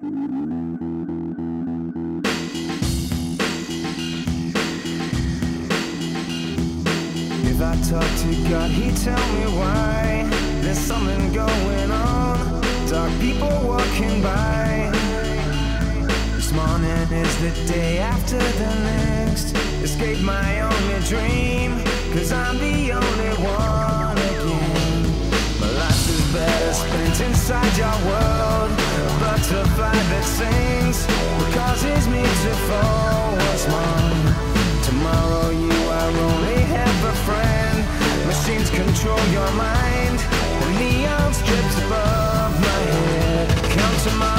If I talk to God, He'd tell me why there's something going on. Dark people walking by. This morning is the day after the next. Escape my only dream, cause I'm the only one again. My life is better spent inside your world. A butterfly that sings, what causes me to fall once more. Tomorrow you are only half a friend. Machines control your mind. The neon strips above my head. Come tomorrow,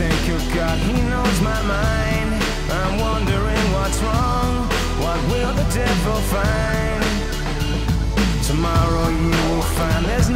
When you God, He knows my mind. I'm wondering what's wrong. What will the devil find? Tomorrow you will find there's